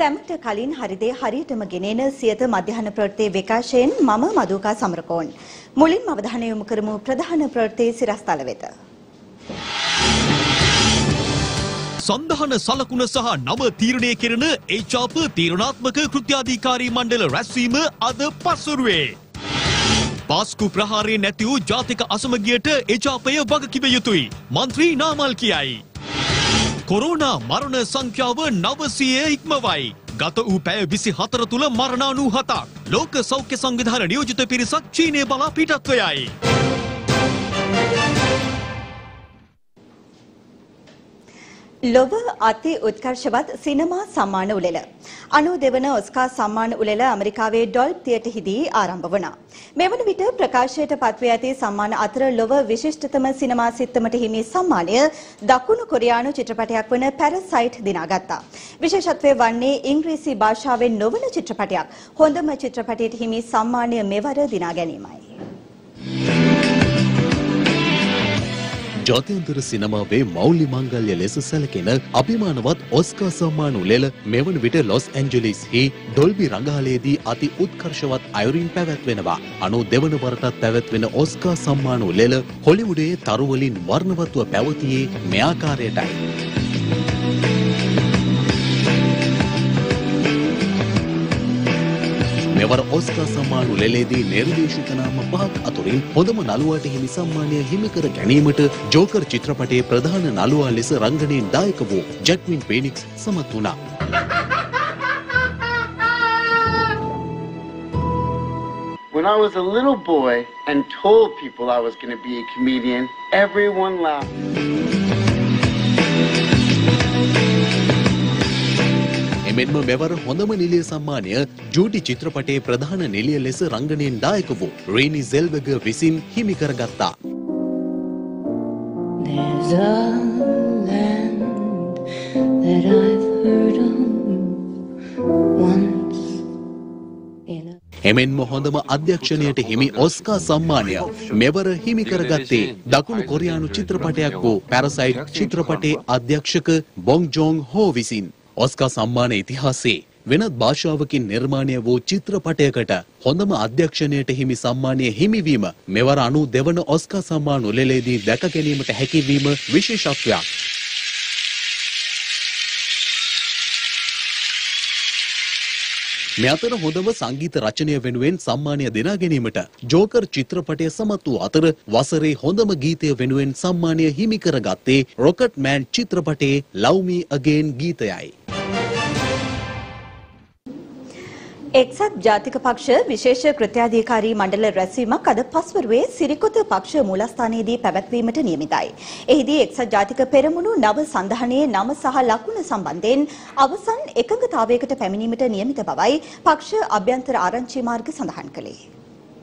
ආයිබෝවන් සැමට කලින් හරිදේ හරියටම ගෙනෙන සියත මධ්‍යහන ප්‍රවෘත්ති විකාශයෙන් මම මදුකා සමරකෝන් මුලින්ම අවධානය යොමු කරමු ප්‍රධාන ප්‍රවෘත්ති සිරස්තල වෙත සන්ධහන සලකුණ සහ නව තීරණය කෙරෙන ඒචාප තීරණාත්මක කෘත්‍යාධිකාරී මණ්ඩල රැස්වීම අද පසුරුවේ. පාස්කු ප්‍රහාරය නැති වූ ජාතික අසමගියට එජාපය වගකිව යුතුයි. මන්ත්‍රී නාමල් කියයි. කොරෝනා මරණ සංඛ්‍යාව නවසය ඉක්මවයි. ගත වූ පැය විසි හතර තුළ මරණානූ හතක්. ලෝක සෞඛ්‍ය සංවිධාන නියෝජිත පිරිසක් චීනය බලා පිටත්වයයි. ලොව අති උත්කර්ෂවත් සිනමා සම්මාන උළෙල. අනු දෙවන ඔස්කා සම්මාන උළෙල ඇමරිකාවේ ඩොල්ප් තියටහිදී ආරම්භ වනා. මෙවන විට ප්‍රකාශයට පත්ව ඇති සම්මාන අතර ලොව විශිෂ්ටතම සිනමා සිත්තමට හිමි සම්මානය දකුණු කොරියානු චිත්‍රපටයක් වන පැරසයිට් දිනාගත්තා. විශේෂත්වය වන්නේ ඉංග්‍රීසි භාෂාවෙන් නොවන චිත්‍රපටයක්. හොඳම චිත්‍රපටයට හිමි සම්මානය මෙවර දිනා ගැනීමයි. ජාත්‍යන්තර සිනමාවේ මෞල්‍ය මංගල්‍ය ලෙස සැලකෙන අභිමානවත් ඔස්කා සම්මාන උළෙල මෙවන විට ලොස් ඇන්ජලිස්හි ඩොල්බි රඟහලේදී අති උත්කර්ෂවත් අයුරින් පැවැත්වෙනවා. අනු දෙවන වරටත් පැවැත්වෙන ඔස්කා සම්මාන උළෙල හොලිවුඩේ තරුවලින් වර්ණවත්ව පැවතියේ මෙයාකාරයටයි. මෙවර ඔස්කා සම්මාන උළෙලේදී නිර්දේශිත නාම පහක් අතුරින් හොඳම නළුවාට හිමි සම්මානය හිමිකර ගැනීමට ජෝකර් චිත්‍රපටයේ ප්‍රධාන නළුවා ලෙස රංගනයෙන් දායක වූ ජැක්වින් පේනික්ස් සමත් වුණා. When I was a little boy and told people I was going to be a comedian, everyone laughed. එමෙන්ම මෙවර හොඳම නිලිය සම්මානය ජූටි චිත්‍රපටයේ ප්‍රධාන නිලිය ලෙස රංගනයෙන් දායක වූ රේනි සෙල්වග විසින් හිමි කරගත්තා. There's a land that I've heard of once එමෙන්ම හොඳම අධ්‍යක්ෂණයට හිමි ඔස්කා සම්මානය මෙවර හිමි කරගත්තේ දකුණු කොරියානු චිත්‍රපටයක් වූ පැරසයිට් චිත්‍රපටයේ අධ්‍යක්ෂක බොං ජෝන් හෝ විසින්. ඔස්කා සම්මාන ඉතිහාසයේ වෙනත් භාෂාවකින් නිර්මාණය වූ චිත්‍රපටයකට හොඳම අධ්‍යක්ෂණයට හිමි සම්මානය හිමිවීම මෙවර අනු දෙවන ඔස්කා සම්මාන උළෙලේදී දැක ගැනීමට හැකිවීම විශේෂත්වයක්. මේ අතර හොඳම සංගීත රචනය වෙනුවෙන් සම්මානය දෙනා ගැනීමට ජෝකර් චිත්‍රපටය සමත් වූ අතර වසරේ හොඳම ගීතය වෙනුවෙන් සම්මානය හිමි කරගත්තේ රොකට් මෑන් චිත්‍රපටයේ Love Me Again ගීතයයි. එක්සත් ජාතික පක්ෂ විශේෂ කෘත්‍යාධිකාරී මණ්ඩල රැස්වීමක් අද පස්වරුවේ සිරිකොත පක්ෂ මූලස්ථානයේදී පැවැත්වීමට නියමිතයි. එහිදී එක්සත් ජාතික පෙරමුණු නව සඳහනයේ නම සහ ලකුණ සම්බන්ධයෙන් අවසන් එකඟතාවයකට පැමිණීමට නියමිත බවයි පක්ෂ අභ්‍යන්තර ආරංචි මාර්ග සඳහන් කළේ.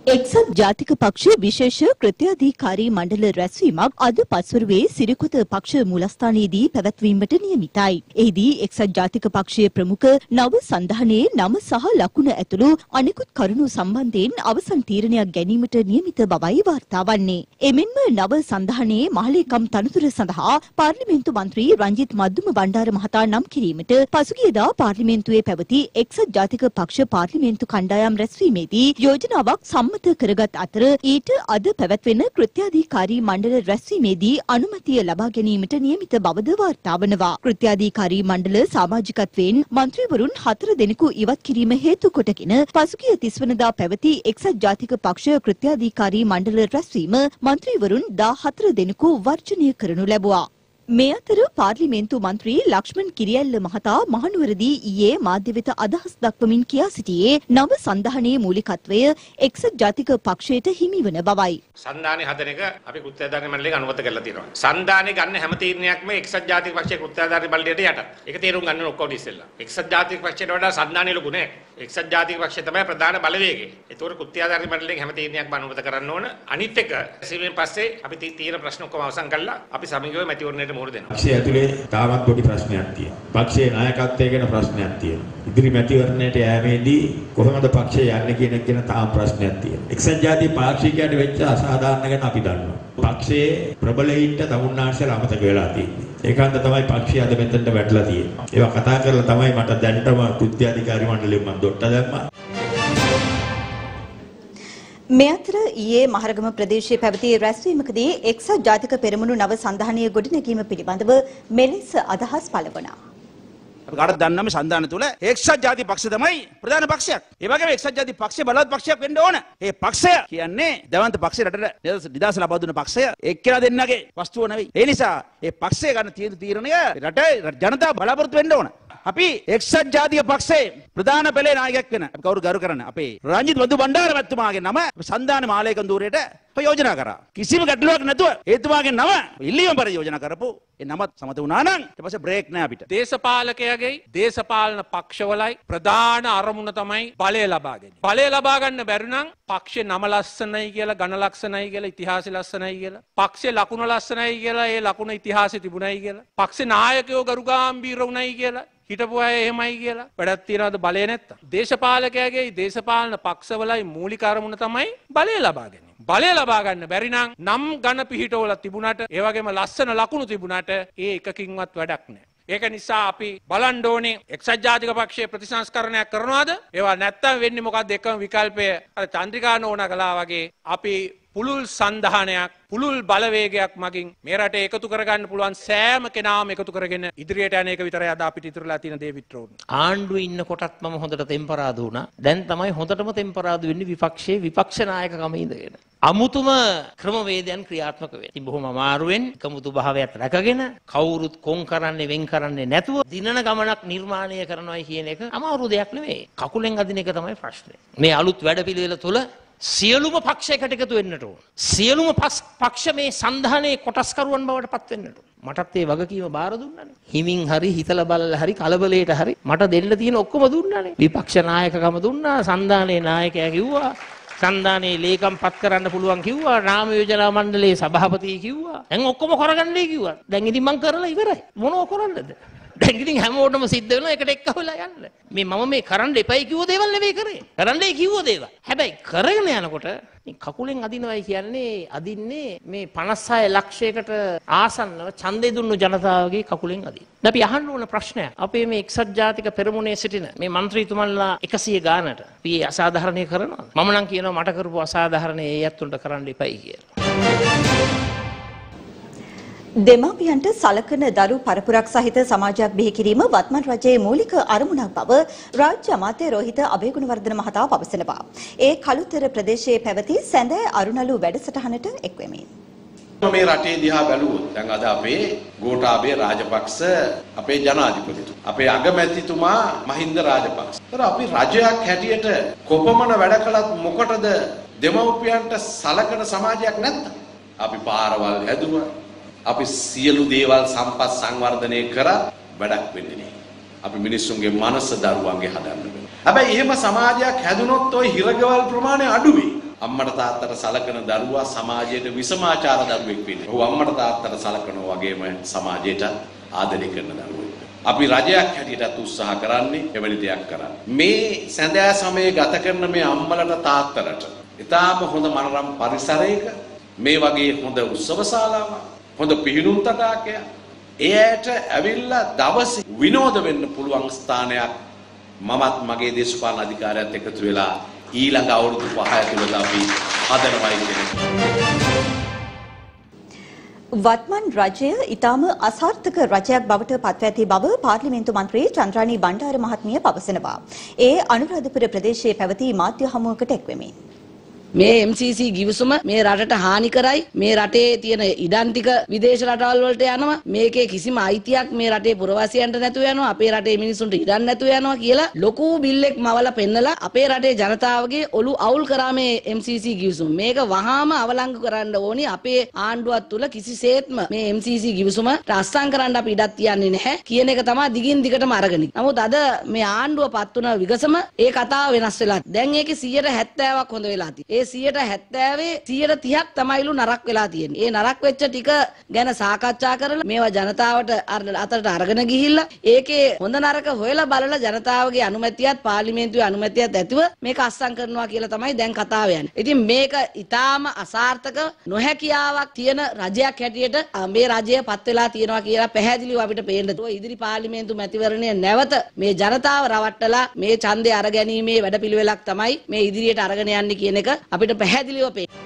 එක්සත් ජාතික පක්ෂ විශේෂ කෘත්‍යාධිකාරී මණ්ඩල රැස්වීමක් අද පස්වරුවේ සිරිකොත පක්ෂ මූලස්ථානයේදී පැවැත්වීමට නියමිතයි. එහිදී එක්සත් ජාතික පක්ෂයේ ප්‍රමුඛ නව සන්ධානයේ නම සහ ලකුණ ඇතුළු අනෙකුත් කරුණු සම්බන්ධයෙන් අවසන් තීරණයක් ගැනීමට නියමිත බවයි වාර්තා වන්නේ. එමෙන්ම නව සන්ධානයේ මහලේකම් තනතුර සඳහා පාර්ලිමේන්තු මන්ත්‍රී රංජිත් මද්දුම බණ්ඩාර මහතා නම් කිරීමට පසුගියදා පාර්ලිමේන්තුවේ පැවති එක්සත් ජාතික පක්ෂ පාර්ලිමේන්තු කණ්ඩායම් රැස්වීමේදී යෝජනාවක් සම්මත කරගත් අතර ඊට අද පැවැත්වෙන කෘත්‍යාධිකාරී මණ්ඩල රැස්වීමේදී අනුමැතිය ලබා ගැනීමට නියමිත බවද වාර්තා වනවා. කෘත්‍යාධිකාරී මණ්ඩල සමාජිකත්වයෙන් මන්ත්‍රීවරුන් හතර දෙනෙකු ඉවත් කිරීම හේතු කොටගෙන පසුගිය 30 වනදා පැවති එක්සත් ජාතික පක්ෂ කෘත්‍යාධිකාරී මණ්ඩල රැස්වීම මන්ත්‍රීවරුන් 14 දෙනෙකු වර්ජනය කරනු ලැබුවා. මේ අතර පාර්ලිමේන්තු මන්ත්‍රී ලක්ෂ්මන් කිරියල්ල මහතා මහනුවරදී ඊයේ මාධ්‍ය වෙත අදහස් දක්වමින් කියා සිටියේ නව සන්ධානයේ මූලිකත්වය එක්සත් ජාතික පක්ෂයට හිමිවන බවයි. සන්ධානය හදන එක අපි කෘත්‍යාධාරී මණ්ඩලයෙන් අනුමත කරලා තියෙනවා. සන්ධානය ගන්න හැම තීරණයක්ම එක්සත් ජාතික පක්ෂයේ කෘත්‍යාධාරී මණ්ඩලයට යට. ඒක තේරුම් ගන්න ඕන ඔක්කොම ඉස්සෙල්ලා. එක්සත් ජාතික පක්ෂයට වඩා සන්ධානය ලොකු නෑ. එක්සත් ජාතික පක්ෂය තමයි ප්‍රධාන බලවේගය. ඒතකොට කෘත්‍යාධාරී මණ්ඩලයෙන් හැම තීරණයක්ම අනුමත කරන්න ඕන. අනිත් එක සීමෙන් පස්සේ අපි තීරණ ප්‍රශ්න ඔක්කොම අවසන් කළා. අපි සමගිව මැතිවරණයට මුහුණ දෙනවා. පක්ෂය ඇතුලේ තාමත් පොඩි ප්‍රශ්නයක් තියෙනවා. පක්ෂයේ නායකත්වය ගැන ප්‍රශ්නයක් තියෙනවා. ඉදිරි මැතිවරණයට යෑමේදී කොහොමද පක්ෂය යන්නේ කියන එක ගැන තාම ප්‍රශ්නයක් තියෙනවා. එක්සත් ජාතික පාක්ෂිකයන්ට වෙච්ච අසාධාරණ ගැන අපි දන්නවා. පක්ෂයේ ප්‍රබලයින්ට තමුන්නාංශලා අමතක වෙලා තියෙනවා. ඒකාන්ත තමයි පක්ෂය අද මෙතනට වැටලා තියෙන්නේ. ඒවා කතා කරලා තමයි මට දැනටම කෘත්‍යාධිකාරී මණ්ඩලයෙන් මම දොට්ට දැම්මා. මේ අතර ඊයේ මහරගම ප්‍රදේශයේ පැවති රැස්වීමකදී එක්සත් ජාතික පෙරමුණු නව සංධානීය ගොඩනැගීම පිළිබඳව මෙලෙස අදහස් පළ වුණා. අපි කාටද දන්නම සන්ධාන තුල එක්සත් ජාතික පක්ෂය තමයි ප්‍රධාන පක්ෂයක්. ඒ වගේම එක්සත් ජාතික පක්ෂය බලවත් පක්ෂයක් වෙන්න ඕන. ඒ පක්ෂය කියන්නේ දවන්ත පක්ෂය රටට නිදහස ලබා දුන්න පක්ෂය එක්කෙනා දෙන්නගේ වස්තුව නෙවෙයි. ඒ නිසා ඒ පක්ෂය ගන්න තීන්දුව තීරණය රටේ ජනතාව බලාපොරොත්තු වෙන්න ඕන. අපි එක්සත් ජාතික පක්ෂයේ ප්‍රධාන පෙළේ නායකයෙක් වෙන අපි කවුරු ගරු කරන අපේ රංජිත් වදු බණ්ඩාර මැතිතුමාගේ නම සන්ධාන මාලේකම් ධූරයට යෝජනා කරා. කිසිම ගැටලුවක් නැතුව ඒතුමාගේ නම ඉල්ලීම පරිදි යෝජනා කරපු ඒ නමත් සමත වුණා නම් ඊට පස්සේ බ්‍රේක් නෑ අපිට. දේශපාලකයගේ දේශපාලන පක්ෂවලයි ප්‍රධාන අරමුණ තමයි බලය ලබාගෙන. බලය ලබාගන්න බැරිනම් පක්ෂ නම ලස්සනයි කියලා ගණ ලක්ෂණයි කියලා ඉතිහාසය ලස්සනයි කියලා. පක්ෂේ ලකුණ ලස්සනයි කියලා ඒ ලකුණ ඉතිහාසෙ තිබුණයි කියලා. පක්ෂේ නායකයෝ ගරුගාම්භීර වුණයි කියලා. හිටපු අය එහෙමයි කියලා වැඩක් තියනවද බලය නැත්තම්. දේශපාලකයාගේ දේශපාලන පක්ෂවලයි මූලික අරමුණ තමයි බලය ලබා ගැනීම. බලය ලබා ගන්න බැරි නම් නම් ඝන පිහිටවල තිබුණට ඒ වගේම ලස්සන ලකුණු තිබුණට ඒ එකකින්වත් වැඩක් නැහැ. ඒක නිසා අපි බලන්න ඕනේ එක්සත් ජාතික පක්ෂයේ ප්‍රතිසංස්කරණයක් කරනවාද? ඒවා නැත්තම් වෙන්නේ මොකක්ද එකම විකල්පය අර චන්ද්‍රිකා නෝනා කළා වගේ අපි පුළුල් සන්ධානයක් පුළුල් බලවේගයක් මගින් මේ රටේ එකතු කරගන්න පුළුවන් සෑම කෙනාම එකතු කරගෙන ඉදිරියට යන එක විතරයි අද අපිට ඉතුරුලා තියෙන දේ විතරෝන්. ආණ්ඩුවේ ඉන්න කොටත් මම හොඳට තෙම්පරාදු වුණා. දැන් තමයි හොඳටම තෙම්පරාදු වෙන්නේ විපක්ෂයේ විපක්ෂ නායකකම ඉඳගෙන. අමුතුම ක්‍රමවේදයන් ක්‍රියාත්මක වෙන්නේ. ඉතින් බොහොම අමාරුවෙන් එකමුතු භාවයක් රැකගෙන කවුරුත් කොන් කරන්නේ වෙන් කරන්නේ නැතුව දිනන ගමනක් නිර්මාණය කරනවා කියන එක අමාරු දෙයක් නෙවෙයි. කකුලෙන් අදින එක තමයි ප්‍රශ්නේ. මේ අලුත් වැඩපිළිවෙල තුළ සියලුම පක්ෂයකට එකතු වෙන්නට ඕන. සියලුම පක්ෂ මේ සන්ධානයේ කොටස්කරුවන් බවට පත් වෙන්නට ඕන. මටත් ඒ වගකීම බාර දුන්නානේ. හිමින් හරි හිතලා බලලා හරි කලබලයට හරි මට දෙන්න තියෙන ඔක්කොම දුන්නානේ. විපක්ෂ නායකකම දුන්නා, සන්ධානයේ නායකයා කිව්වා. සන්ධානයේ ලේකම් පත් කරන්න පුළුවන් කිව්වා රාම යෝජනා මණ්ඩලයේ සභාපති කිව්වා දැන් ඔක්කොම කරගන්නයි කිව්වා දැන් ඉතින් මං කරලා ඉවරයි මොනව කරන්නද දැන් ඉතින් හැමෝටම සිද්ධ වෙනවා එකට එක්ක හොලා යන්න. මේ මම මේ කරන්න එපයි කිව්ව දේවල් නෙවෙයි කරේ. කරන්නයි කිව්ව දේවල්. හැබැයි කරගෙන යනකොට කකුලෙන් අදිනවයි කියන්නේ අදින්නේ මේ 56 ලක්ෂයකට ආසන්නව ඡන්දේ දුන්නු ජනතාවගේ කකුලෙන් අදින. අපි අහන්න ඕන ප්‍රශ්නයක්. අපේ මේ එක්සත් ජාතික පෙරමුණේ සිටින මේ മന്ത്രിතුමන්ලා 100 ගානට අපි අසාධාරණේ කරනවා. මම නම් කියනවා මට කරපු අසාධාරණේ ඒ ඇත්තොන්ට කරන්න එපයි කියලා. දෙමාපියන්ට සලකන දරු පරපුරක් සහිත සමාජයක් බිහි කිරීම වත්මන් රජයේ මූලික අරමුණක් බව රාජ්‍ය අමාත්‍ය රෝහිත අබේගුණවර්ධන මහතා පවසනවා. ඒ කළුතර ප්‍රදේශයේ පැවති සැඳෑ අරුණලු වැඩසටහනට එක්වෙමින්. මේ රටේ දිහා බැලුවොත් දැන් අද අපේ ගෝඨාභය රාජපක්ෂ අපේ ජනාධිපතිතුමා අපේ අගමැතිතුමා මහින්ද රාජපක්ෂ. ඒතර අපි රජයක් හැටියට කොපමණ වැඩ කළත් මොකටද දෙමව්පියන්ට සලකන සමාජයක් නැත්තම්? අපි පාරවල් හැදුවා. අපි සියලු දේවල් සම්පත් සංවර්ධනය කරා වැඩක් වෙන්නේ නැහැ. අපි මිනිස්සුන්ගේ මනස දරුවන්ගේ හදන්න වෙනවා. හැබැයි එහෙම සමාජයක් හැදුනොත් ওই හිරගවල් ප්‍රමාණය අඩු වෙයි. අම්මට තාත්තට සලකන දරුවා සමාජයට විසමාචාර දරුවෙක් වෙන්නේ. ඔහු අම්මට තාත්තට සලකනවා වගේම සමාජයට ආදරය කරන දරුවෙක්. අපි රජයක් හැටියටත් උත්සාහ කරන්නේ එවැනි දෙයක් කරන්න. මේ සැඳෑ සමයේ ගත කරන මේ අම්මලට තාත්තලට ඊටාම හොඳ මනරම් පරිසරයක මේ වගේ හොඳ උත්සව ශාලාවක් හොඳ පිහිනුම් තටාකයක් ඒ ඇයට ඇවිල්ලා දවස් විනෝද වෙන්න පුළුවන් ස්ථානයක් මමත් මගේ දේශපාලන අධිකාරියත් එකතු වෙලා ඊළඟ අවුරුදු 5 ඇතුළත අපි හදනවයි කියන වත්මන් රජය ඊටම අසාර්ථක රජයක් බවට පත්ව ඇති බව පාර්ලිමේන්තු මන්ත්‍රී චන්ද්‍රානී බණ්ඩාර මහත්මිය පවසනවා. ඒ අනුරාධපුර ප්‍රදේශයේ පැවති මාධ්‍ය හමුවකට එක්වෙමින්. මේ MCC ගිවිසුම මේ රටට හානි කරයි. මේ රටේ තියෙන ඉඩම් ටික විදේශ රටවල් වලට යනවා. මේකේ කිසිම අයිතියක් මේ රටේ පුරවාසියන්ට නැතුව යනවා. අපේ රටේ මිනිසුන්ට ඉඩම් නැතුව යනවා කියලා ලොකු බිල්ලෙක් මවලා පෙන්නලා අපේ රටේ ජනතාවගේ ඔලු අවුල් කරා මේ MCC ගිවිසුම. මේක වහාම අවලංගු කරන්න ඕනි. අපේ ආණ්ඩුවත් තුල කිසිසේත්ම මේ MCC ගිවිසුම රස්සම් කරන්න අපි ඉඩක් තියන්නේ නැහැ කියන එක තමයි දිගින් දිගටම අරගෙන නමුත් අද මේ ආණ්ඩුව පත් වුණ විගසම ඒ කතාව වෙනස් වෙලා දැන් ඒකේ 170ක් හොඳ වෙලා තියෙනවා. ඒ 170 130ක් තමයිලු නරක් වෙලා තියෙන්නේ. ඒ නරක් වෙච්ච ටික ගැන සාකච්ඡා කරලා මේවා ජනතාවට අර- අතට අරගෙන ගිහිල්ලා ඒකේ හොඳ නරක හොයලා බලලා ජනතාවගේ අනුමැතියත් පාර්ලිමේන්තුවේ අනුමැතියත් ඇතිව මේක අස්සම් කරනවා කියලා තමයි දැන් කතාව යන්නේ. ඉතින් මේක ඊටාම අසාර්ථක නොහැකියාවක් තියෙන රජයක් හැටියට අ, මේ රජය පත් වෙලා තියෙනවා කියලා පැහැදිලිව අපිට පේන්න. ඔය ඉදිරි පාර්ලිමේන්තු මැතිවරණය නැවත මේ ජනතාව රවට්ටලා මේ ඡන්දය අරගැනීමේ වැඩපිළිවෙලක් තමයි මේ ඉදිරියට අරගෙන යන්නේ කියන එක අපිට පැහැදිලිව පේනවා.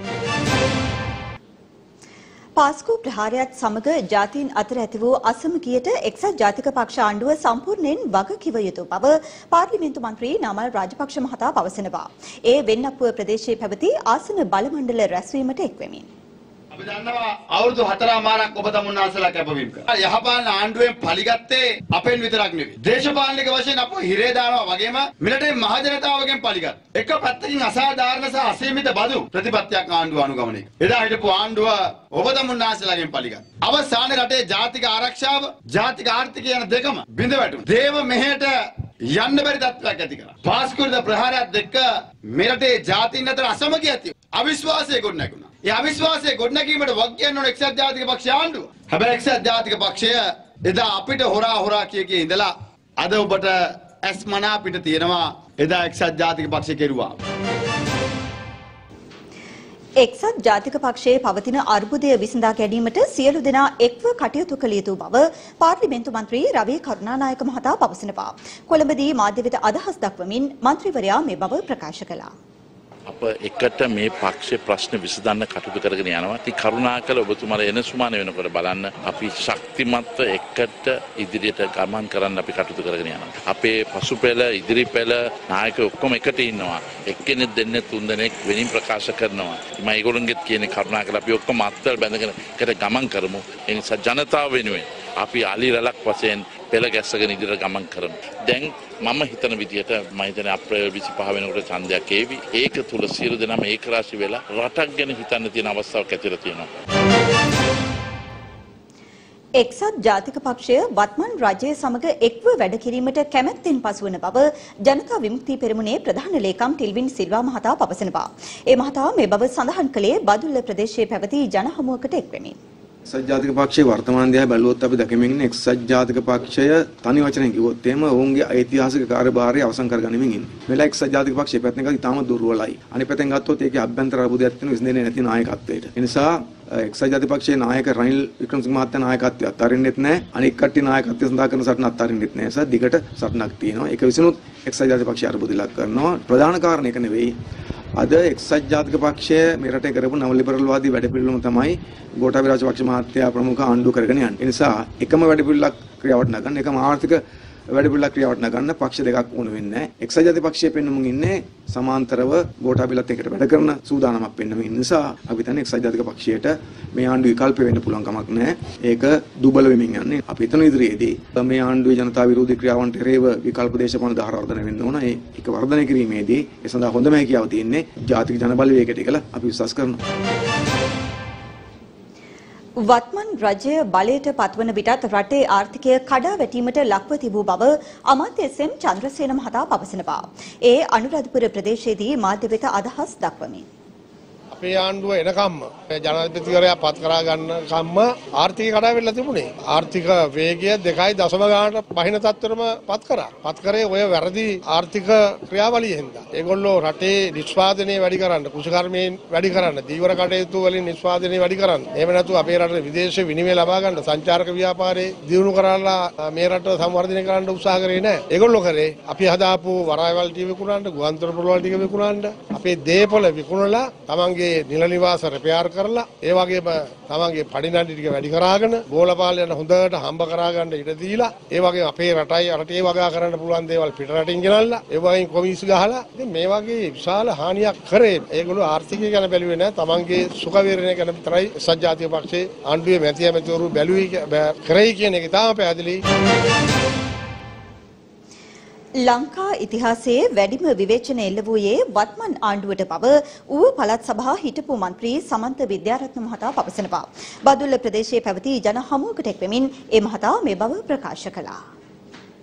පාස්කු ප්‍රහාරයත් සමග ජාතීන් අතර ඇති වූ අසමගියට එක්සත් ජාතික පක්ෂ ආණ්ඩුව සම්පූර්ණයෙන් වග කිව යුතු බව පාර්ලිමේන්තු මන්ත්‍රී නමල් රාජපක්ෂ මහතා පවසනවා. ඒ වෙන්නප්පුව ප්‍රදේශයේ පැවති ආසන බලමණ්ඩල රැස්වීමට එක්වෙමින්. අපි දන්නවා අවුරුදු හතරමාරක් ඔබ තමුන්නාසලා කැපවීම කරා. යහපාලන ආණ්ඩුවෙන් පලිගත්තේ අපෙන් විතරක් නෙවෙයි. දේශපාලනික වශයෙන් අපව හිරේ දානවා වගේම මිලිටරි මහජනතාවගෙන් පලිගත්. එක පැත්තකින් අසාධාරණ සහ අසීමිත බදු ප්‍රතිපත්තියක් ආණ්ඩුව අනුගමනය කළා. එදා හිටපු ආණ්ඩුව ඔබ තමුන්නාසලාගෙන් පලිගත්. අවසානයේ රටේ ජාතික ආරක්ෂාව, ජාතික ආර්ථිකය යන දෙකම බිඳ වැටුණා. දේව මෙහෙට යන්න බැරි තත්ත්වයක් ඇති කරා. පාස්කුරුද ප්‍රහාරයත් එක්ක මෙරටේ ජාතීන් අතර අසමගිය ඇති වුණා. අවිශ්වාසය ගොඩනැගුණා. ඒ අවිශ්වාසය ගොඩනැගීමට වග කියන්න ඕන එක්සත් ජාතික පක්ෂ ආණ්ඩුව. හැබැයි එක්සත් ජාතික පක්ෂය එදා අපිට හොරා හොරා කිය කිය ඉඳලා අද ඔබට ඇස් මනා අපිට තියෙනවා එදා එක්සත් ජාතික පක්ෂ කෙරුවා. එක්සත් ජාතික පක්ෂයේ පවතින අර්බුදය විසඳා ගැනීමට සියලු දෙනා එක්ව කටයුතු කළ යුතු බව පාර්ලිමේන්තු මන්ත්‍රී රවී කරුණානායක මහතා පවසනවා. කොළඹදී මාධ්‍ය වෙත අදහස් දක්වමින් මන්ත්‍රීවරයා මේ බව ප්‍රකාශ කළා. අප එකට මේ පක්ෂ ප්‍රශ්න විසඳන්න කටයුතු කරගෙන යනවා. ඉතින් කරුණාකර ඔබතුමාලා එන සුමාන වෙනකොට බලන්න අපි ශක්තිමත්ව එකට ඉදිරියට ගමන් කරන්න අපි කටයුතු කරගෙන යනවා. අපේ පසුපෙළ ඉදිරිපෙළ නායකයෝ ඔක්කොම එකට ඉන්නවා. එක්කෙනෙක් දෙන්නෙක් තුන් දෙනෙක් වෙනින් ප්‍රකාශ කරනවා. මම ඒගොල්ලන්ගෙත් කියන්නේ කරුණාකර අපි ඔක්කොම අත්වල බැඳගෙන එකට ගමන් කරමු. ඒ නිසා ජනතාව වෙනුවෙන් අපි අලි රැලක් වශයෙන් පෙළ ගැස්සගෙන ඉදිරියට ගමන් කරමු. දැන් මම හිතන විදිහට මම හිතන්නේ අප්‍රේල් 25 වෙනකොට ඡන්දයක් ඒවි. ඒක තුල සියලු දෙනාම ඒකරාශී වෙලා රටක් ගැන හිතන්න තියෙන අවස්ථාවක් ඇතිලා තියෙනවා. එක්සත් ජාතික පක්ෂය වත්මන් රජය සමග එක්ව වැඩ කිරීමට කැමැත්තෙන් පසුවන බව ජනතා විමුක්ති පෙරමුණේ ප්‍රධාන ලේකම් ටිල්වින් සිල්වා මහතා පවසනවා. ඒ මහතා මේ බව සඳහන් කළේ බදුල්ල ප්‍රදේශයේ පැවති ජනහමුවකට එක්වෙමින්. එක්සත් ජාතික පක්ෂයේ වර්තමාන දිහා බැලුවොත් අපි දැකමින් ඉන්නේ එක්සත් ජාතික පක්ෂය තනි වචනෙන් කිව්වොත් එහෙම ඔවුන්ගේ ඓතිහාසික කාර්යභාරය අවසන් කරගනිමින් ඉන්නේ. මෙලා එක්සත් ජාතික පක්ෂයේ පැත්තෙන් ගත්තොත් ඉතාම දුර්වලයි. අනිත් පැත්තෙන් ගත්තොත් ඒකේ අභ්‍යන්තර අර්බුදයක් තියෙන විසඳෙන්නේ නැති නායකත්වයට. ඒ නිසා එක්සත් ජාතික පක්ෂයේ නායක රනිල් වික්‍රමසිංහ මහත්තයා නායකත්වය අත්හරින්නෙත් නැහැ. අනික් කට්ටිය නායකත්වය සඳහා කරන සටන අත්හරින්නෙත් නැහැ. ඒ නිසා දිගට සටනක් තියෙනවා. ඒක විසිනුත් එක්සත් ජාතික පක්ෂය අර්බුද ලක් කරනවා. ප්‍රධාන කාරණය ඒක නෙවෙයි. අද එක්සත් ජාතික පක්ෂය මේ රටේ කරපු නව ලිබරල්වාදී වැඩපිළිවෙලම තමයි ගෝඨාභය රාජපක්ෂ මහත්තයා ප්‍රමුඛ ආණ්ඩුව කරගෙන යන්නේ. ඒ නිසා එකම වැඩපිළිවෙලක් ක්‍රියාවට නගන්න එකම ආර්ථික වැඩපිළිවෙලක් ක්‍රියාවට නගන්න පක්ෂ දෙකක් වුණ වෙන්නේ නැහැ. එක්සත් ජාතික පක්ෂයේ පෙන්නුමුන් ඉන්නේ සමාන්තරව ගෝඨාභයලත් එකට වැඩ කරන සූදානමක් පෙන්නුම ඉන්න නිසා අපි හිතන්නේ එක්සත් ජාතික පක්ෂයට මේ ආණ්ඩුව විකල්ප වෙන්න පුළුවන් කමක් නැහැ. ඒක දුබල වෙමින් යන්නේ. අපි හිතන ඉදිරියේදී මේ ආණ්ඩුවේ ජනතා විරෝධී ක්‍රියාවන්ට එරෙහිව විකල්ප දේශපාලන ධාර වර්ධනය වෙන්න ඕන. ඒ ඒක වර්ධනය කිරීමේදී ඒ සඳහා හොඳම හැකියාව තියෙන්නේ ජාතික ජනබලවේගයට කියලා අපි විශ්වාස කරනවා. වත්මන් රජය බලයට පත්වන විටත් රටේ ආර්ථිකය කඩා වැටීමට ලක්ව තිබූ බව අමාත්‍ය එස්.එම්. චන්ද්‍රසේන මහතා පවසනවා. ඒ අනුරාධපුර ප්‍රදේශයේදී මාධ්‍ය වෙත අදහස් දක්වමින්. අපේ ආණ්ඩුව එනකම්ම ජනාධිපතිවරයා පත් කරා ගන්න කම්ම ආර්ථික කඩා වෙලා තිබුණේ. ආර්ථික වේගය දෙකයි දශම ගානට බහින තත්ත්වෙටම පත් කරා. පත් කරේ ඔය වැරදි ආර්ථික ක්‍රියාවලිය හින්දා. ඒගොල්ලෝ රටේ නිෂ්පාදනය වැඩි කරන්න, කෘෂිකර්මයෙන් වැඩි කරන්න, දීවර කටයුතු වලින් නිෂ්පාදනය වැඩි කරන්න. එහෙම නැතුව අපේ රටේ විදේශ විනිමය ලබා ගන්න සංචාරක ව්‍යාපාරේ දියුණු කරලා මේ රට සංවර්ධනය කරන්න උත්සාහ කරේ නැහැ. ඒගොල්ලෝ කරේ අපි හදාපු වරායවල් ටික විකුණන්න, ගුවන්තොට පොළවල් ටික විකුණන්න, අපේ දේපොළ විකුණලා තමන්ගේ නිල නිවාස රෙපයාර් කරලා ඒ වගේම තමන්ගේ පඩිනඩි ටික වැඩි කරාගෙන බෝලපාලයන් හොඳට හම්බ කරාගන්න ඉඩ දීලා ඒ වගේ අපේ රටයි රටේ වගා කරන්න පුළුවන් දේවල් පිට රටින් ගෙනල්ලා ඒ වගේම කොමිස් ගහලා ඉතින් මේ වගේ විශාල හානියක් කරේ. ඒගොල්ලෝ ආර්ථිකය ගැන බැලුවේ නැහැ තමන්ගේ සුඛ විහරණය ගැන විතරයි සජ්ජාතික පක්ෂේ ආණ්ඩුවේ මැති ඇමතිවරු බැලුවේ කරේ කියන එක තාම පැහැදිලි. ලංකා ඉතිහාසයේ වැඩිම විවේචන එල්ල වූයේ වත්මන් ආණ්ඩුවට බව ඌව පළාත් සභා හිටපු මන්ත්‍රී සමන්ත විද්‍යාරත්න මහතා පවසනවා. බදුල්ල ප්‍රදේශයේ පැවති ජන හමුවකට එක්වෙමින් ඒ මහතා මේ බව ප්‍රකාශ කළා.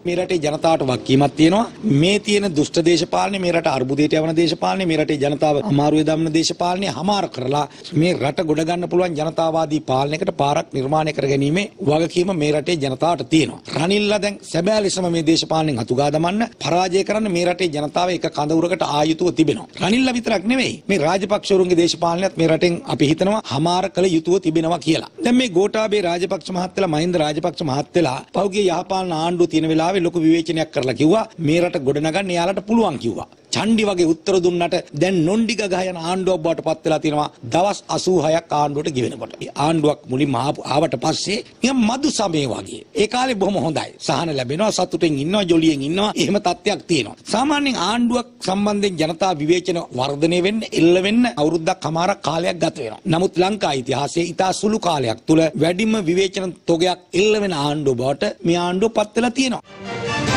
මේ රටේ ජනතාවට වක්කීමක් තියෙනවා. මේ තියෙන දුෂ්ට දේශපාලනේ මේ රට අර්බුදයට යවන දේශපාලනේ මේ රටේ ජනතාව අමාරුවේ දමන දේශපාලනේ හමාර කරලා මේ රට ගොඩ ගන්න පුළුවන් ජනතාවාදී පාලනයකට පාරක් නිර්මාණය කර ගැනීමේ වගකීම මේ රටේ ජනතාවට තියෙනවා. රනිල්ලා දැන් සැබෑ ලෙසම මේ දේශපාලනෙන් අතුගා දමන්න පරාජය කරන්න මේ රටේ ජනතාව එක කඳවුරකට ආයුතුව තිබෙනවා. රනිල්ලා විතරක් නෙවෙයි මේ රාජපක්ෂවරුන්ගේ දේශපාලනයත් මේ රටෙන් අපි හිතනවා හමාර කළ යුතුව තිබෙනවා කියලා. දැන් මේ ගෝඨාභය රාජපක්ෂ මහත්තයලා මහින්ද රාජපක්ෂ මහත්තයලා පෞගේ යහපාලන ආණ්ඩුව තියෙන වෙලාවේ ලොකු විවේචනයක් කරලා කිව්වා මේ රට ගොඩනගන්න එයාලට පුළුවන් කිව්වා. චණ්ඩි වගේ උත්තර දුන්නට දැන් නොන්ඩික ගහ යන ආණ්ඩුවක් බවට පත් වෙලා තියෙනවා දවස් 86ක් ආණ්ඩුවට ගෙවෙනකොට. ඒ ආණ්ඩුවක් මුලින්ම ආපු ආවට පස්සේ නිකන් මදු සමය වගේ. ඒ කාලේ බොහොම හොඳයි. සහන ලැබෙනවා සතුටෙන් ඉන්නවා ජොලියෙන් ඉන්නවා. එහෙම තත්ත්වයක් තියෙනවා. සාමාන්‍යයෙන් ආණ්ඩුවක් සම්බන්ධයෙන් ජනතා විවේචන වර්ධනය වෙන්න එල්ල වෙන්න අවුරුද්දක් හමාරක් කාලයක් ගත වෙනවා. නමුත් ලංකා ඉතිහාසයේ ඉතා සුළු කාලයක් තුල වැඩිම විවේචන තොගයක් එල්ල වෙන ආණ්ඩුව බවට මේ ආණ්ඩුව පත් වෙලා තියෙනවා.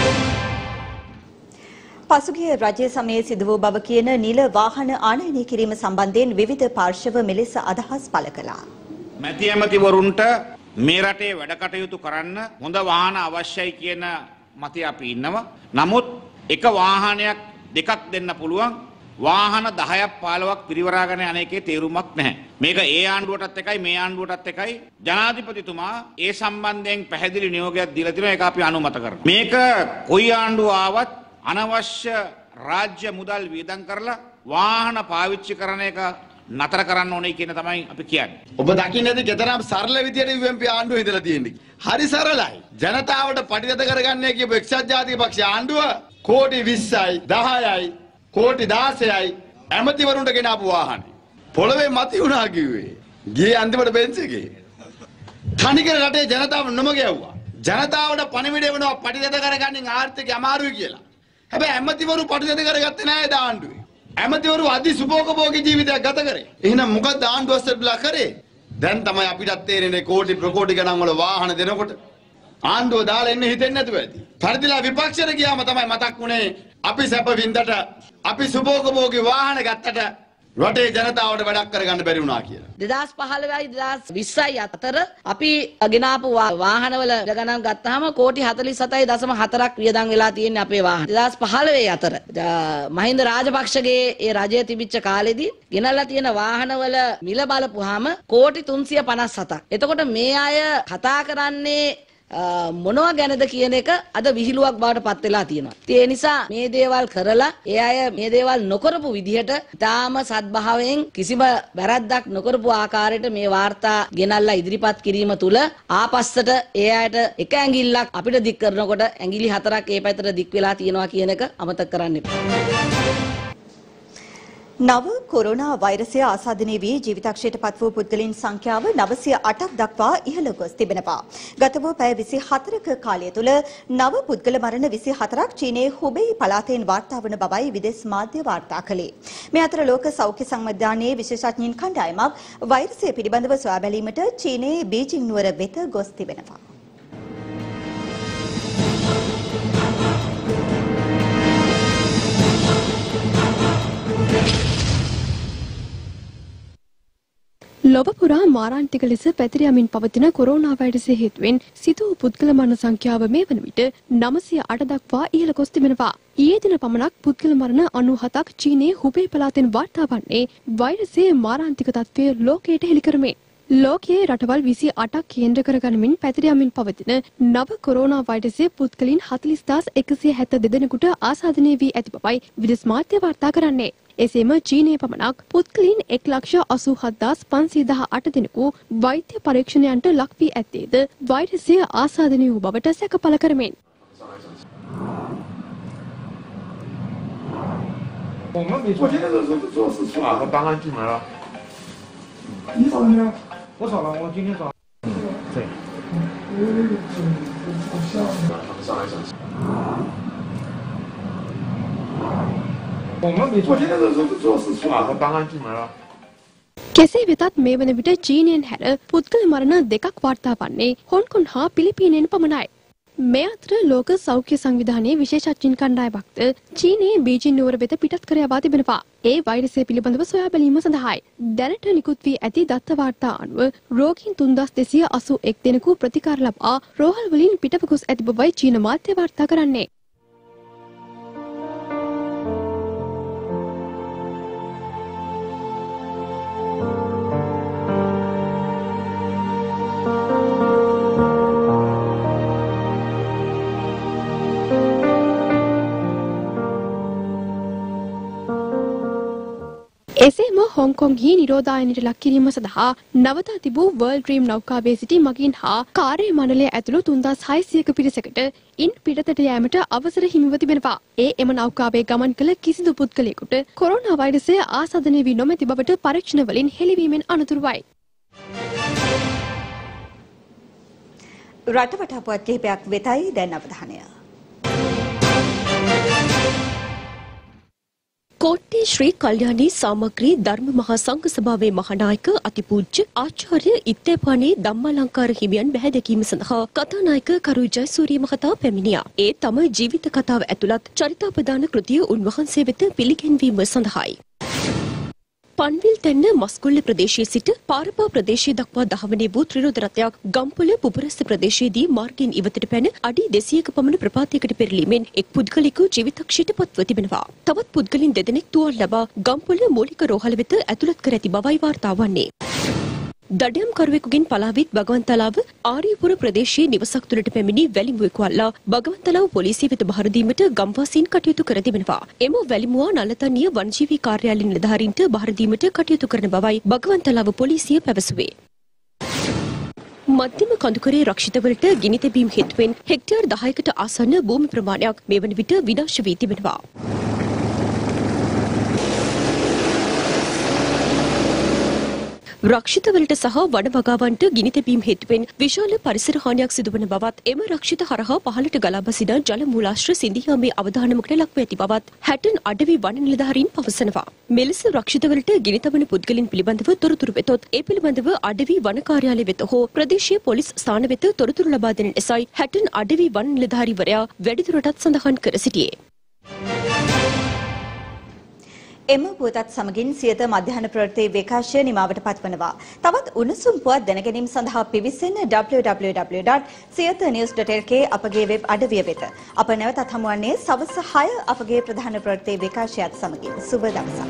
පසුගිය රජය සමයේ සිදු වූ බව කියන නිල වාහන ආනයනය කිරීම සම්බන්ධයෙන් විවිධ පාර්ශව මෙලෙස අදහස් පළ කළා. මැති ඇමතිවරුන්ට මේ රටේ වැඩ කටයුතු කරන්න හොඳ වාහන අවශ්‍යයි කියන මතය අපි ඉන්නවා. නමුත් එක වාහනයක් දෙකක් දෙන්න පුළුවන් වාහන 10ක් 15ක් පිරිවරාගෙන යන එකේ තේරුමක් නැහැ. මේක ඒ ආණ්ඩුවටත් එකයි මේ ආණ්ඩුවටත් එකයි ජනාධිපතිතුමා ඒ සම්බන්ධයෙන් පැහැදිලි නියෝගයක් දීලා තිනවා ඒක අපි අනුමත කරනවා. මේක කොයි ආණ්ඩුව ආවත් අනවශ්‍ය රාජ්‍ය මුදල් වියදම් කරලා වාහන පාවිච්චි කරන එක නතර කරන්න ඕනේ කියන තමයි අපි කියන්නේ. ඔබ දකින්න ඇති කෙතරම් සරල විදියට UMP ආණ්ඩුව ඉඳලා තියෙන්නේ. හරි සරලයි. ජනතාවට පටිගත කරගන්නේ කියපු එක්සත් ජාතික පක්ෂ ආණ්ඩුව කෝටි 20යි 10යි කෝටි 16යි ඇමතිවරුන්ට ගෙන ආපු වාහනේ. පොළවේ මති වුණා කිව්වේ. ගියේ අන්තිමට බෙන්ස් එකේ. තනිකර රටේ ජනතාව නොමග යවුවා. ජනතාවට පණිවිඩය වෙනවා පටිගත කරගන්නේ ආර්ථිකය අමාරුයි කියලා. හැබැයි ඇමතිවරු පටිගත කරගත්තේ නැහැ දාණ්ඩුවේ. ඇමතිවරු අධි සුභෝගභෝගී ජීවිතයක් ගත කරේ. එහෙනම් මොකක්ද ආණ්ඩුව අස්සටලා කරේ? දැන් තමයි අපිටත් තේරෙන්නේ කෝටි ප්‍රකෝටි ගණන් වල වාහන දෙනකොට ආණ්ඩුව දාලා එන්න හිතෙන්නේ නැතුව ඇති. පරිදිලා විපක්ෂයට ගියාම තමයි මතක් වුණේ අපි සැප වින්දට අපි සුභෝගභෝගී වාහන ගත්තට රටේ ජනතාවට වැඩක් කරගන්න බැරි වුණා කියලා. දෙදස් පහළවයි දෙදස් විස්සයි අතර අපි ගෙනාපු වා- වාහනවල ගණන් ගත්තාම කෝටි හතලි සතයි දසම හතරක් වියදං වෙලා තියෙන්නේ අපේ වාහන. දෙදස් පහළවේ අතර ද- මහින්ද රාජපක්ෂගේ ඒ රජය තිබිච්ච කාලෙදී ගෙනල්ලා තියෙන වාහනවල මිල බලපුහාම කෝටි තුන්සිය පනස් සතක්. එතකොට මේ අය කතා කරන්නේ අ, මොනවා ගැනද කියන එක අද විහිළුවක් බවට පත් වෙලා තියෙනවා. ඉතින් ඒ නිසා මේ දේවල් කරලා ඒ අය මේ දේවල් නොකරපු විදිහට තාම සත්භාවයෙන් කිසිම වැරද්දක් නොකරපු ආකාරයට මේ වාර්තා ගෙනල්ලා ඉදිරිපත් කිරීම තුළ ආපස්සට ඒ අයට එක ඇඟිල්ලක් අපිට දික් කරනකොට ඇඟිලි හතරක් ඒ පැත්තට දික් වෙලා තියෙනවා කියන එක අමතක කරන්න එපා. නව කොරෝනා වෛරසය ආසාදනය වී ජීවිතක්ෂයට පත් වූ පුද්ගලයන් සංඛ්‍යාව 908ක් දක්වා ඉහළ ගොස් තිබෙනවා. ගත වූ පැය 24ක කාලය තුළ නව පුද්ගල මරණ 24ක් චීනයේ හුබෙයි පළාතෙන් වාර්තා වන බවයි විදේශ මාධ්‍ය වාර්තා කළේ. මේ අතර ලෝක සෞඛ්‍ය සංවිධානයේ විශේෂඥයින් කණ්ඩායමක් වෛරසය පිළිබඳව සොයා බැලීමට චීනයේ බීජිං නුවර වෙත ගොස් තිබෙනවා. ලොව පුරා මාරාන්තික ලෙස පැතිර යමින් පවතින කොරෝනා වෛරසය හේතුවෙන් සිදු වූ පුද්ගල මරණ සංඛ්‍යාව මේ වන විට 908 දක්වා ඉහළ ගොස් තිබෙනවා. ඊයේ දින පමණක් පුද්ගල මරණ 97ක් චීනයේ හුබේ පළාතෙන් වාර්තා වන්නේ වෛරසයේ මාරාන්තික තත්ත්වය ලෝකයට හෙළි කරමින්. ලෝකයේ රටවල් 28ක් කේන්ද්‍ර කරගනිමින් පැතිර යමින් පවතින නව කොරෝනා වෛරසය පුද්ගලින් 40172 දෙනෙකුට ආසාදනය වී ඇති බවයි විදේශ මාධ්‍ය වාර්තා කරන්නේ. එසේම චීනයේ පමණක් පුද්ගලින් 187518 දෙනෙකු වෛද්‍ය පරීක්ෂණයන්ට ලක් වී ඇත්තේද? වෛරසය ආසාදනය වූ බවට සැක පළ කරමින්. 我们我刚刚进门了。你扫的没有？我扫了，我今天扫。嗯，对。我们没做，现在都是做事出来。我刚刚进门了。 කෙසේ වෙතත් මේ වන විට චීනයෙන් හැර පුද්ගල මරණ දෙකක් වාර්තා වන්නේ හොන්කොන් හා පිලිපීනයෙන් පමණයි. මේ අතර ලෝක සෞඛ්‍ය සංවිධානයේ විශේෂඥයින් කණ්ඩායමක්ද චීනයේ බීජිං නුවර වෙත පිටත් කර යවා තිබෙනවා. ඒ වෛරසය පිළිබඳව සොයා බැලීම සඳහායි. දැනට නිකුත් වී ඇති දත්ත වාර්තා අනුව රෝගීන් 3281 දෙනෙකු ප්‍රතිකාර ලබා රෝහල් වලින් පිටව ගොස් ඇති බවයි චීන මාධ්‍ය වාර්තා කරන්නේ. එසේම හොංකොන්ගේ නිරෝධායනයට ලක් කිරීම සඳහා නවතා තිබූ වර්ල්ඩ් ඩ්‍රීම් නෞකාවේ සිටි මගින් හා කාර්ය මණ්ඩලය ඇතුළු 3600ක පිරිසකට ඉන් පිටතට යෑමට අවසර හිමිව තිබෙනවා. ඒ එම නෞකාවේ ගමන් කළ කිසිදු පුද්ගලයෙකුට කොරෝනා වෛරසය ආසාදනය වී නොමැති බවට පරීක්ෂණ වලින් හෙළිවීමෙන් අනතුරුවයි. රටවට පුවත් කිහිපයක් වෙතයි දැන් අවධානය. කෝට්ටේ ශ්‍රී කල්යාණී සාමග්‍රී ධර්ම මහා සංඝ සභාවේ මහානායක අතිපූජ්‍ය ආචාර්ය ඉත්තේපානේ ධම්මාලංකාර හිමියන් බැහැදකීම සඳහා කතානායක කරු ජයසූරිය මහතා පැමිණියා. ඒ තම ජීවිත කතාව ඇතුළත් චරිතාපදාන කෘතිය උන්වහන්සේ වෙත පිළිගැන්වීම සඳහායි. පන්විල් තැන්න මස්කොල්ල ප්‍රදේශයේ සිට පාරපා ප්‍රදේශය දක්වා දහවනේ වූ ත්‍රිරෝධ රථයක් ගම්පොල පුබරස්ස ප්‍රදේශයේදී මාර්ගයෙන් ඉවතට පැන අඩි 200ක පමණ ප්‍රපාතයකට පෙරලීමෙන් එක් පුද්ගලයෙකු ජීවිතක්ෂයට පත්ව තිබෙනවා. තවත් පුද්ගලින් දෙදෙනෙක් තුවාල ලබා ගම්පොල මූලික රෝහල වෙත ඇතුළත් කර ඇති බවයි වාර්තා වන්නේ. දඩයම් කරුවෙකුගෙන් පලාවිත් භගවන්තලාව ආරියපුර ප්‍රදේශයේ නිවසක් තුළට පැමිණි වැලිමුවෙකු අල්ලා භගවන්තලාව පොලිසිය වෙත බහර දීමට ගම්වාසීන් කටයුතු කර තිබෙනවා. එම වැලිමුවා නලතන්නිය වනජීවී කාර්යාලය නිලධාරීන්ට බහර දීමට කටයුතු කරන බවයි භගවන්තලාව පොලිසිය පැවසුවේ. මධ්‍යම කඳුකරේ රක්ෂිතවලට ගිනි තැබීම් හේතුවෙන් හෙක්ටර් 10කට ආසන්න භූමි ප්‍රමාණයක් මේ වන විට විනාශ වී තිබෙනවා. රක්ෂිතවලට සහ වනවගාවන්ට ගිනි තැබීම් හේතුවෙන් විශාල පරිසර හානියක් සිදුවන බවත් එම රක්ෂිත හරහා පහළට ගලා බසින ජල මූලාශ්‍ර සිඳියාමේ අවධානමකට ලක්ව ඇති බවත් හැටන් අඩවි වන නිලධාරීන් පවසනවා. මෙලෙස රක්ෂිතවලට ගිනි තබන පුද්ගලින් පිළිබඳව තොරතුරු වෙතොත් ඒ පිළිබඳව අඩවි වන කාර්යාලය වෙත හෝ ප්‍රදේශීය පොලිස් ස්ථාන වෙත තොරතුරු ලබා දෙන ලෙසයි හැටන් අඩවි වන නිලධාරීවරයා වැඩිදුරටත් සඳහන් කර සිටියේ. එම පුවතත් සමගින් සියත මධ්‍යහන ප්‍රවෘත්ති විකාශය නිමාවට පත්වනවා. තවත් උණුසුම් පුවත් දැනගැනීම සඳහා පිවිසෙන්න www.siyathanews.lk අපගේ වෙබ් අඩවිය වෙත. අප නැවතත් හමුවන්නේ සවස් 6 අපගේ ප්‍රධාන ප්‍රවෘත්ති විකාශයත් සමගින්. සුබ දවසක්.